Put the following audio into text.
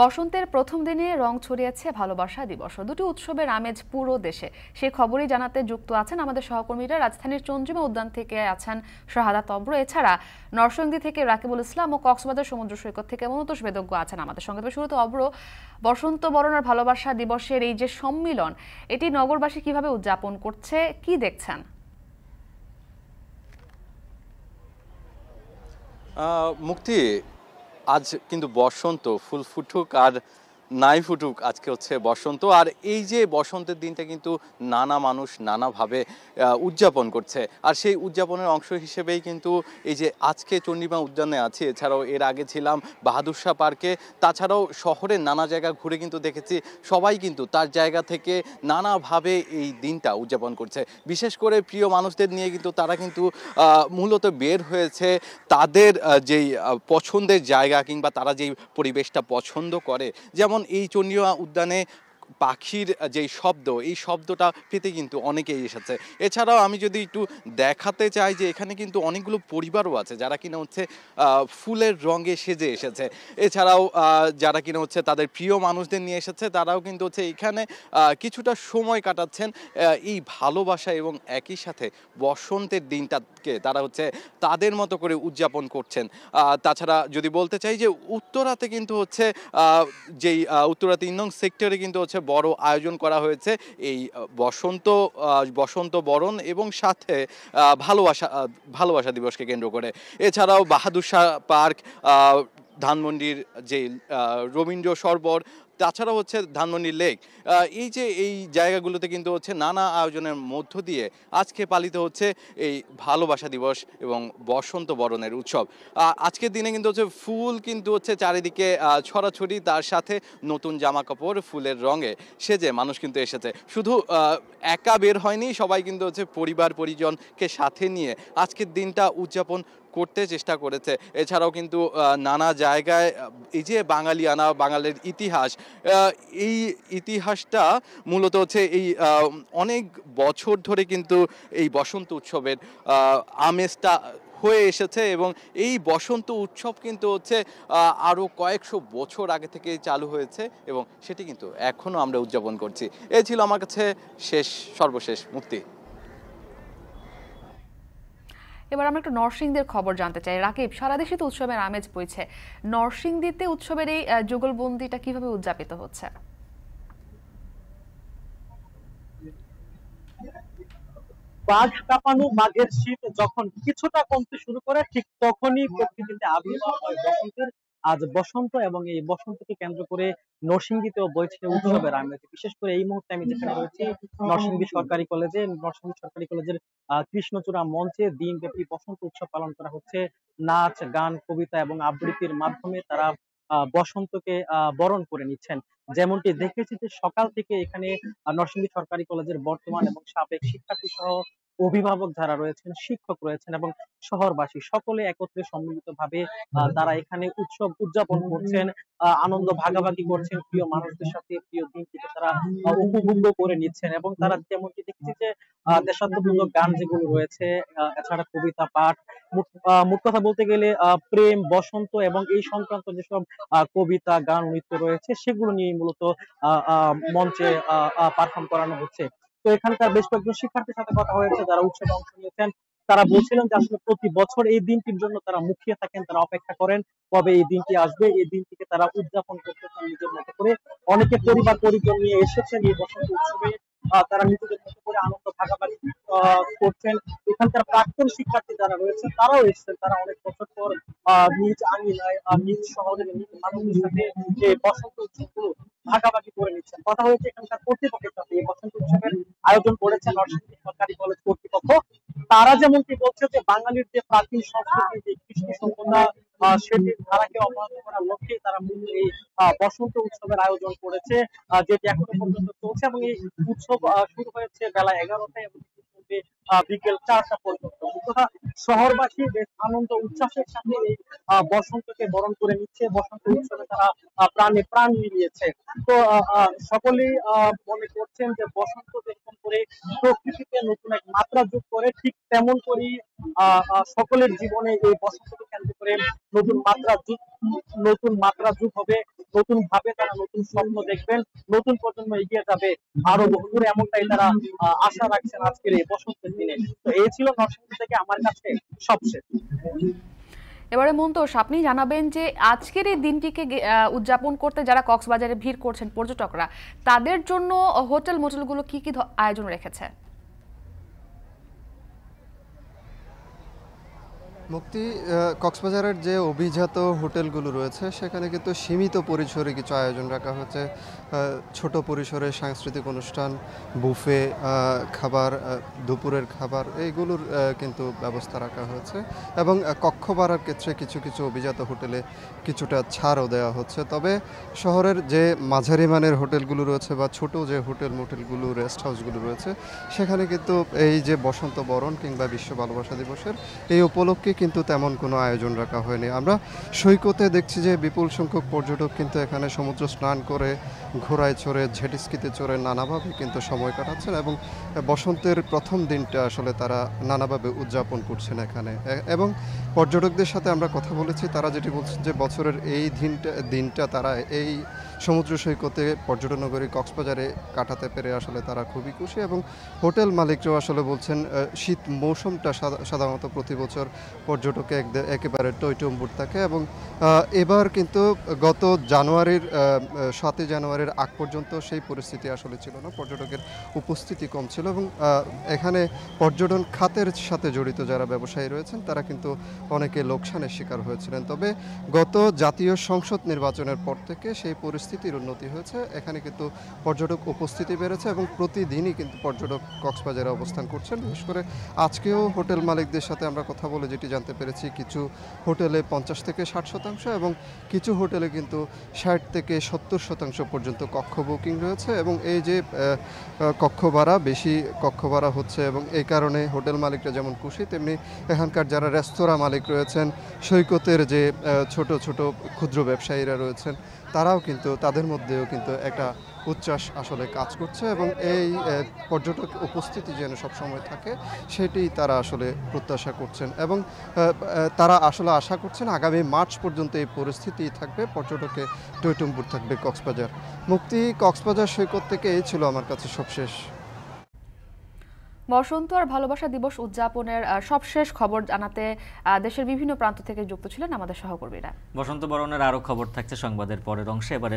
বসন্তের প্রথম দিনে রং ছড়িয়েছে ভালোবাসা দিবস। দুটি উৎসবের আমেজ পুরো দেশে। সেই খবরই জানাতে যুক্ত আছেন আমাদের সহকর্মীরা। রাজধানীর চন্দ্রিমা উদ্যান থেকে আছেন শাহাদা তব্র। এছাড়া নরসিংদী থেকে রাকিবুল ইসলাম ও কক্সবাজার সমুদ্র সৈকত থেকে মনোতোষ বেদজ্ঞ আছেন আমাদের সঙ্গে। তবে শুরুতে অব্র বসন্ত বরণ আর ভালোবাসা দিবসের এই যে সম্মিলন, এটি নগরবাসী কীভাবে উদযাপন করছে, কি দেখছেন? মুক্তি আজ কিন্তু বসন্ত ফুল ফুটুক আর নাই ফুটুক আজকে হচ্ছে বসন্ত। আর এই যে বসন্তের দিনটা কিন্তু নানা মানুষ নানাভাবে উদযাপন করছে। আর সেই উদযাপনের অংশ হিসেবেই কিন্তু এই যে আজকে চণ্ডীমা উদ্যানে আছি, এছাড়াও এর আগে ছিলাম বাহাদুর শাহ পার্কে। তাছাড়াও শহরের নানা জায়গা ঘুরে কিন্তু দেখেছি, সবাই কিন্তু তার জায়গা থেকে নানাভাবে এই দিনটা উদযাপন করছে। বিশেষ করে প্রিয় মানুষদের নিয়ে কিন্তু তারা কিন্তু মূলত বের হয়েছে তাদের যেই পছন্দের জায়গা কিংবা তারা যেই পরিবেশটা পছন্দ করে। যেমন এই চন্ডিয়া উদ্যানে পাখির যেই শব্দ, এই শব্দটা পেতে কিন্তু অনেকেই এসেছে। এছাড়াও আমি যদি একটু দেখাতে চাই যে এখানে কিন্তু অনেকগুলো পরিবারও আছে যারা কিনা হচ্ছে ফুলের রঙে সেজে এসেছে। এছাড়াও যারা কিনা হচ্ছে তাদের প্রিয় মানুষদের নিয়ে এসেছে, তারাও কিন্তু হচ্ছে এখানে কিছুটা সময় কাটাচ্ছেন এই ভালোবাসা এবং একই সাথে বসন্তের দিনটাকে তারা হচ্ছে তাদের মতো করে উদযাপন করছেন। তাছাড়া যদি বলতে চাই যে উত্তরাতে কিন্তু হচ্ছে যেই উত্তরা তিন নং সেক্টরে কিন্তু হচ্ছে বড় আয়োজন করা হয়েছে এই বসন্ত বসন্ত বরণ এবং সাথে ভালোবাসা ভালোবাসা দিবসকে কেন্দ্র করে। এছাড়াও বাহাদুর শাহ পার্ক ধানমন্ডির যে রবীন্দ্র সরোবর তাছাড়া হচ্ছে ধানমন্ডি লেক। এই যে এই জায়গাগুলোতে কিন্তু হচ্ছে নানা আয়োজনের মধ্য দিয়ে আজকে পালিত হচ্ছে এই ভালোবাসা দিবস এবং বসন্ত বরণের উৎসব। আজকের দিনে কিন্তু হচ্ছে ফুল কিন্তু হচ্ছে চারিদিকে ছড়াছড়ি, তার সাথে নতুন জামা কাপড় ফুলের রঙে সেজে মানুষ কিন্তু এসেছে। শুধু একা বের হয়নি, সবাই কিন্তু হচ্ছে পরিবার পরিজনকে সাথে নিয়ে আজকের দিনটা উদযাপন করতে চেষ্টা করেছে। এছাড়াও কিন্তু নানা জায়গায় এই যে বাঙালিয়ানা, বাঙালির ইতিহাস এই ইতিহাসটা মূলত হচ্ছে এই অনেক বছর ধরে কিন্তু এই বসন্ত উৎসবের আমেজটা হয়ে এসেছে এবং এই বসন্ত উৎসব কিন্তু হচ্ছে আরও কয়েকশো বছর আগে থেকে চালু হয়েছে এবং সেটি কিন্তু এখনও আমরা উদযাপন করছি। এই ছিল আমার কাছে শেষ, সর্বশেষ মুক্তি। এবার আমরা একটু নরসিংদের খবর জানতে চাই। রাকিব, সারা দেশে তো উৎসবের আমেজ বইছে। নরসিংদীতে উৎসবের এই যুগলবন্দিটা কীভাবে উদযাপিত হচ্ছে? বাঘ কাঁপানো মাঘের শীত যখন কিছুটা কমতে শুরু করে, ঠিক তখনই প্রকৃতিতে আবির্ভাব হয় বসন্তের আজ বসন্ত এবং এই বসন্তকে কেন্দ্র করে নরসিংদীতেও বইছে উৎসবের আমেজ বিশেষ করে এই মুহূর্তে আমি যেখানে রয়েছি নরসিংদী সরকারি কলেজে নরসিংদী সরকারি কলেজের কৃষ্ণচূড়া মঞ্চে দিনব্যাপী বসন্ত উৎসব পালন করা হচ্ছে। নাচ গান কবিতা এবং আবৃত্তির মাধ্যমে তারা বসন্তকে আহ, বরণ করে নিচ্ছেন। যেমনটি দেখেছি যে সকাল থেকে এখানে নরসিংদী সরকারি কলেজের বর্তমান এবং সাবেক শিক্ষার্থী সহ অভিভাবক যারা রয়েছেন শিক্ষক রয়েছেন এবং শহরবাসী সকলে একত্রে সম্মিলিত ভাবে তারা এখানে উৎসব উদযাপন করছেন আনন্দ ভাগাভাগি করছেন প্রিয় মানুষদের সাথে প্রিয় দিনটিকে তারা উপভোগ করে নিচ্ছেন এবং তারা যেমনটি দেখছি যে দেশাত্মবোধক গান যেগুলো রয়েছে এছাড়া কবিতা পাঠ মোট কথা বলতে গেলে আহ, প্রেম বসন্ত এবং এই সংক্রান্ত যেসব আহ, কবিতা গান নৃত্য রয়েছে সেগুলো নিয়ে মূলত আহ, আহ, মঞ্চে পারফর্ম করানো হচ্ছে। তো এখানকার বেশ কয়েকজন শিক্ষার্থীর সাথে কথা হয়েছে, যারা উৎসবে অংশ নিয়েছেন। তারা বলছিলেন যে আসলে প্রতি বছর এই দিনটির জন্য তারা মুখিয়ে থাকেন, তারা অপেক্ষা করেন, কবে এই দিনটি আসবে, এই দিনটিকে তারা উদযাপন করতে চান নিজের মতো করে। অনেকে পরিবার, পরিজন নিয়ে এসেছেন এই বসন্ত উৎসবে। তারা নিজেদের মতো করে আনন্দ ভাগাভাগি করছেন। এখানকার প্রাক্তন শিক্ষার্থী যারা রয়েছে, তারাও এসেছেন। তারা অনেক বছর পর নিজ আঙিনায় নিজ শহরে নিজ মানুষের সাথে এই বসন্ত উৎসবগুলো ভাগাভাগি করে নিচ্ছেন। কথা হয়েছে এখানকার কর্তৃপক্ষের সাথে। এই বসন্ত উৎসবের আয়োজন করেছে নরসিংদী সরকারি কলেজ কর্তৃপক্ষ। তারা যেমনটি বলছে যে, বাঙালির যে প্রাচীন সংস্কৃতি, যে কৃষ্টি সভ্যতা সেটির ধারাকে অব্যাহত করার লক্ষ্যে তারা মূলত এই বসন্ত উৎসবের আয়োজন করেছে যেটি এখনও পর্যন্ত চলছে এবং এই উৎসব শুরু হয়েছে বেলা এগারোটায় এবং বিকেল চারটা পর্যন্ত। তথা শহরবাসী বেশ আনন্দ উচ্ছ্বাসের সাথে এই বসন্তকে বরণ করে নিচ্ছে। বসন্ত উৎসবে তারা প্রাণে প্রাণ মিলিয়েছে। তো সকলেই মনে করছেন যে বসন্ত যেরকম করে প্রকৃতিতে নতুন এক মাত্রা যোগ করে ঠিক তেমন করেই সকলের জীবনে এই বসন্তকে কেন্দ্র করে নতুন মাত্রা যুগ, নতুন মাত্রা যুগ হবে। নতুন ভাবে তারা নতুন স্বপ্ন দেখবেন, নতুন প্রজন্ম এগিয়ে যাবে আরও বহুদূরে, এমনটাই তারা আশা রাখছেন আজকের এই বসন্তের দিনে। তো এই ছিল নরসিংদী থেকে আমার কাছে সবশেষ। এবারে মন্তোষ, আপনি জানাবেন যে আজকের এই দিনটিকে উদযাপন করতে যারা কক্সবাজারে ভিড় করছেন পর্যটকরা, তাদের জন্য হোটেল মোটেলগুলো কি কি আয়োজন রেখেছে? মুক্তি কক্সবাজারের যে অভিজাত হোটেলগুলো রয়েছে, সেখানে কিন্তু সীমিত পরিসরে কিছু আয়োজন রাখা হচ্ছে। ছোট পরিসরে সাংস্কৃতিক অনুষ্ঠান, বুফে খাবার দুপুরের খাবার, এইগুলোর কিন্তু ব্যবস্থা রাখা হয়েছে এবং কক্ষ বাড়ার ক্ষেত্রে কিছু কিছু অভিজাত হোটেলে কিছুটা ছাড়ও দেওয়া হচ্ছে। তবে শহরের যে মাঝারি মানের হোটেলগুলো রয়েছে বা ছোট যে হোটেল মোটেলগুলো, রেস্ট হাউসগুলো রয়েছে, সেখানে কিন্তু এই যে বসন্ত বরণ কিংবা বিশ্ব ভালোবাসা দিবসের, এই উপলক্ষে কিন্তু তেমন কোনো আয়োজন রাখা হয়নি। আমরা সৈকতে দেখছি যে বিপুল সংখ্যক পর্যটক কিন্তু এখানে সমুদ্র স্নান করে, ঘোড়ায় চড়ে, ঝেটিস্কিতে চড়ে নানাভাবে কিন্তু সময় কাটাচ্ছেন এবং বসন্তের প্রথম দিনটা আসলে তারা নানাভাবে উদযাপন করছেন এখানে। এবং পর্যটকদের সাথে আমরা কথা বলেছি, তারা যেটি বলছেন যে বছরের এই দিনটা দিনটা তারা এই সমুদ্র সৈকতে পর্যটন নগরী কক্সবাজারে কাটাতে পেরে আসলে তারা খুবই খুশি এবং হোটেল মালিকরাও আসলে বলছেন শীত মৌসুমটা সাধা- সাধারণত প্রতি বছর পর্যটকে একেবারে টইটম্বুর থাকে এবং এবার কিন্তু গত জানুয়ারির সাতই জানুয়ারির আগ পর্যন্ত সেই পরিস্থিতি আসলে ছিল না। পর্যটকের উপস্থিতি কম ছিল এবং এখানে পর্যটন খাতের সাথে জড়িত যারা ব্যবসায়ী রয়েছেন, তারা কিন্তু অনেকে লোকসানের শিকার হয়েছিলেন। তবে গত জাতীয় সংসদ নির্বাচনের পর থেকে সেই পরিস্থিতির উন্নতি হয়েছে। এখানে কিন্তু পর্যটক উপস্থিতি বেড়েছে এবং প্রতিদিনই কিন্তু পর্যটক কক্সবাজারে অবস্থান করছেন। বিশেষ করে আজকেও হোটেল মালিকদের সাথে আমরা কথা বলে যেটি জানতে পেরেছি কিছু হোটেলে পঞ্চাশ থেকে ষাট শতাংশ এবং কিছু হোটেলে কিন্তু ষাট থেকে সত্তর শতাংশ পর্যন্ত কক্ষ বুকিং রয়েছে এবং এই যে কক্ষ ভাড়া, বেশি কক্ষ ভাড়া হচ্ছে এবং এই কারণে হোটেল মালিকরা যেমন খুশি, তেমনি এখানকার যারা রেস্তোরাঁ মালিক রয়েছেন, সৈকতের যে ছোট ছোট ক্ষুদ্র ব্যবসায়ীরা রয়েছেন তারাও কিন্তু, তাদের মধ্যেও কিন্তু একটা উচ্ছ্বাস আসলে কাজ করছে এবং এই পর্যটক উপস্থিতি যেন সবসময় থাকে সেটি তারা আসলে প্রত্যাশা করছেন এবং তারা আসলে আশা করছেন আগামী মার্চ পর্যন্ত এই পরিস্থিতি থাকবে, পর্যটকে টৈটম্বুর থাকবে কক্সবাজার। মুক্তি কক্সবাজার সৈকত থেকে এই ছিল আমার কাছে সবশেষ। বসন্ত আর ভালোবাসা দিবস উদযাপনের সবশেষ খবর জানাতে দেশের বিভিন্ন প্রান্ত থেকে যুক্ত ছিলেন আমাদের সহকর্মীরা। বসন্ত বরণের আরও খবর থাকছে সংবাদের পরের অংশে। এবারে